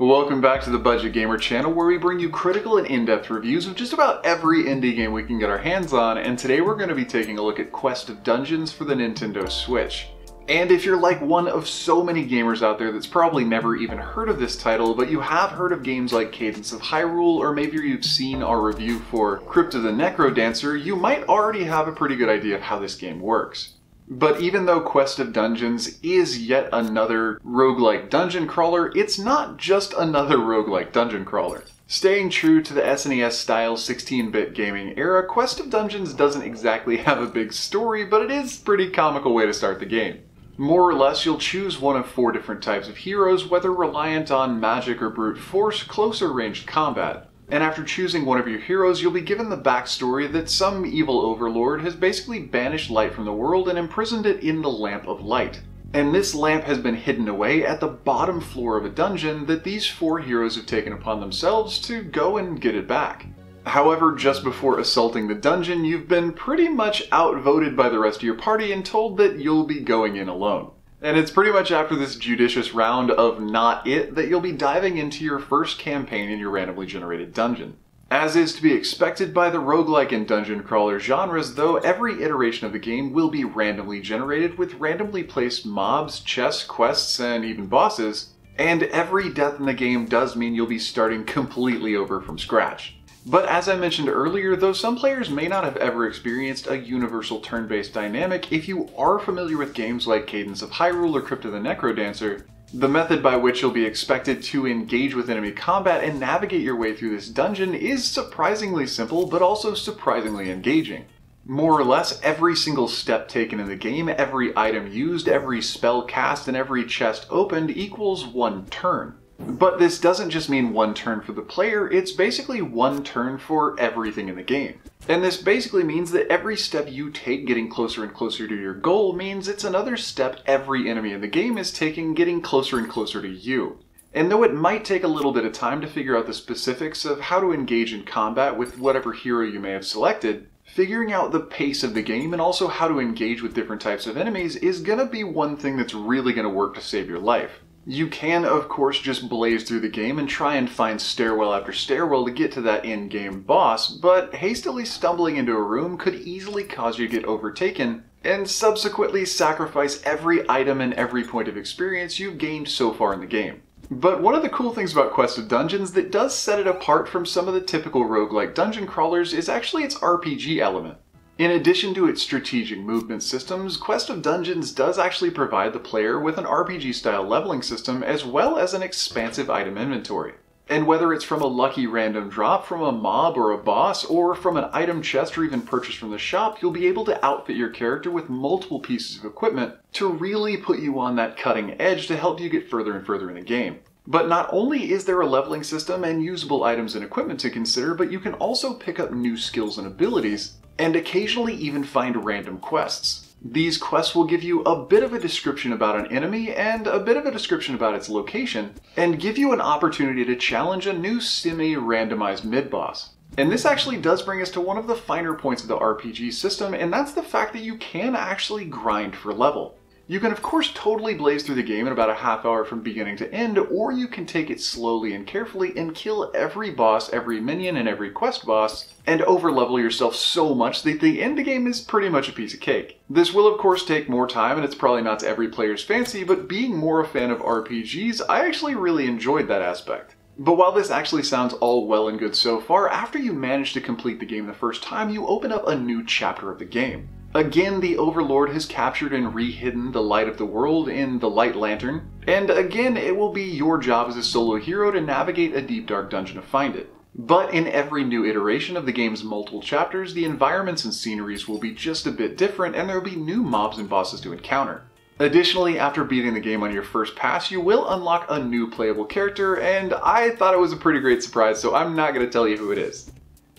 Welcome back to the Budget Gamer channel where we bring you critical and in-depth reviews of just about every indie game we can get our hands on and today we're going to be taking a look at Quest of Dungeons for the Nintendo Switch. And if you're like one of so many gamers out there that's probably never even heard of this title, but you have heard of games like Cadence of Hyrule, or maybe you've seen our review for Crypt of the Necrodancer, you might already have a pretty good idea of how this game works. But even though Quest of Dungeons is yet another roguelike dungeon crawler, it's not just another roguelike dungeon crawler. Staying true to the SNES style 16-bit gaming era, Quest of Dungeons doesn't exactly have a big story, but it is a pretty comical way to start the game. More or less, you'll choose one of four different types of heroes, whether reliant on magic or brute force, close or ranged combat. And after choosing one of your heroes, you'll be given the backstory that some evil overlord has basically banished light from the world and imprisoned it in the Lamp of Light. And this lamp has been hidden away at the bottom floor of a dungeon that these four heroes have taken upon themselves to go and get it back. However, just before assaulting the dungeon, you've been pretty much outvoted by the rest of your party and told that you'll be going in alone. And it's pretty much after this judicious round of not it that you'll be diving into your first campaign in your randomly generated dungeon. As is to be expected by the roguelike and dungeon crawler genres, though, every iteration of the game will be randomly generated with randomly placed mobs, chests, quests, and even bosses, and every death in the game does mean you'll be starting completely over from scratch. But as I mentioned earlier, though some players may not have ever experienced a universal turn-based dynamic, if you are familiar with games like Cadence of Hyrule or Crypt of the Necrodancer, the method by which you'll be expected to engage with enemy combat and navigate your way through this dungeon is surprisingly simple, but also surprisingly engaging. More or less, every single step taken in the game, every item used, every spell cast, and every chest opened equals one turn. But this doesn't just mean one turn for the player, it's basically one turn for everything in the game. And this basically means that every step you take getting closer and closer to your goal means it's another step every enemy in the game is taking getting closer and closer to you. And though it might take a little bit of time to figure out the specifics of how to engage in combat with whatever hero you may have selected, figuring out the pace of the game and also how to engage with different types of enemies is gonna be one thing that's really gonna work to save your life. You can, of course, just blaze through the game and try and find stairwell after stairwell to get to that in-game boss, but hastily stumbling into a room could easily cause you to get overtaken and subsequently sacrifice every item and every point of experience you've gained so far in the game. But one of the cool things about Quest of Dungeons that does set it apart from some of the typical roguelike dungeon crawlers is actually its RPG element. In addition to its strategic movement systems, Quest of Dungeons does actually provide the player with an RPG-style leveling system as well as an expansive item inventory. And whether it's from a lucky random drop from a mob or a boss, or from an item chest or even purchased from the shop, you'll be able to outfit your character with multiple pieces of equipment to really put you on that cutting edge to help you get further and further in the game. But not only is there a leveling system and usable items and equipment to consider, but you can also pick up new skills and abilities and occasionally even find random quests. These quests will give you a bit of a description about an enemy and a bit of a description about its location, and give you an opportunity to challenge a new semi-randomized mid-boss. And this actually does bring us to one of the finer points of the RPG system, and that's the fact that you can actually grind for level. You can of course totally blaze through the game in about a half hour from beginning to end, or you can take it slowly and carefully and kill every boss, every minion, and every quest boss, and overlevel yourself so much that the end game is pretty much a piece of cake. This will of course take more time and it's probably not to every player's fancy, but being more a fan of RPGs, I actually really enjoyed that aspect. But while this actually sounds all well and good so far, after you manage to complete the game the first time, you open up a new chapter of the game. Again, the Overlord has captured and rehidden the light of the world in the Light Lantern, and again, it will be your job as a solo hero to navigate a deep dark dungeon to find it. But in every new iteration of the game's multiple chapters, the environments and sceneries will be just a bit different and there will be new mobs and bosses to encounter. Additionally, after beating the game on your first pass, you will unlock a new playable character, and I thought it was a pretty great surprise, so I'm not going to tell you who it is.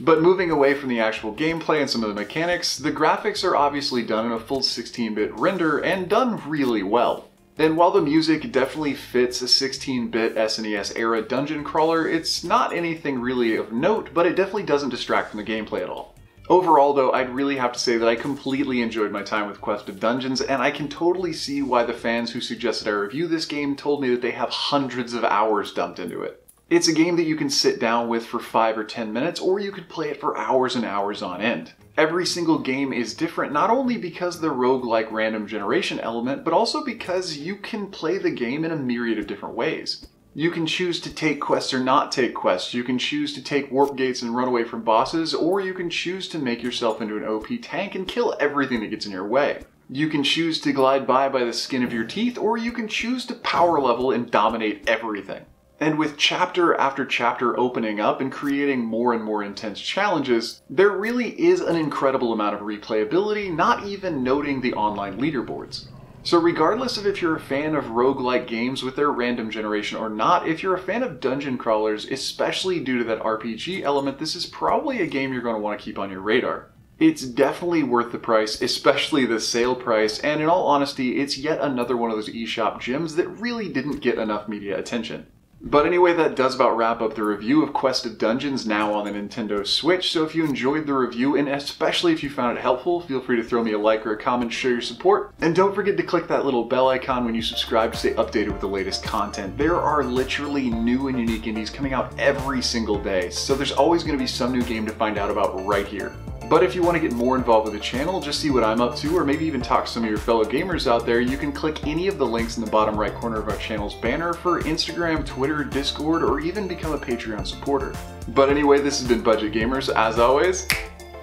But moving away from the actual gameplay and some of the mechanics, the graphics are obviously done in a full 16-bit render and done really well. And while the music definitely fits a 16-bit SNES era dungeon crawler, it's not anything really of note, but it definitely doesn't distract from the gameplay at all. Overall though, I'd really have to say that I completely enjoyed my time with Quest of Dungeons, and I can totally see why the fans who suggested I review this game told me that they have hundreds of hours dumped into it. It's a game that you can sit down with for 5 or 10 minutes, or you could play it for hours and hours on end. Every single game is different, not only because of the roguelike random generation element, but also because you can play the game in a myriad of different ways. You can choose to take quests or not take quests. You can choose to take warp gates and run away from bosses, or you can choose to make yourself into an OP tank and kill everything that gets in your way. You can choose to glide by by the skin of your teeth, or you can choose to power level and dominate everything. And with chapter after chapter opening up and creating more and more intense challenges, there really is an incredible amount of replayability, not even noting the online leaderboards. So regardless of if you're a fan of roguelike games with their random generation or not, if you're a fan of dungeon crawlers, especially due to that RPG element, this is probably a game you're going to want to keep on your radar. It's definitely worth the price, especially the sale price, and in all honesty, it's yet another one of those eShop gems that really didn't get enough media attention. But anyway, that does about wrap up the review of Quest of Dungeons now on the Nintendo Switch. So if you enjoyed the review, and especially if you found it helpful, feel free to throw me a like or a comment, to show your support. And don't forget to click that little bell icon when you subscribe to stay updated with the latest content. There are literally new and unique indies coming out every single day, so there's always going to be some new game to find out about right here. But if you want to get more involved with the channel, just see what I'm up to, or maybe even talk to some of your fellow gamers out there, you can click any of the links in the bottom right corner of our channel's banner for Instagram, Twitter, Discord, or even become a Patreon supporter. But anyway, this has been Budget Gamers. As always,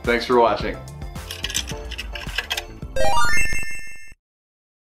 thanks for watching.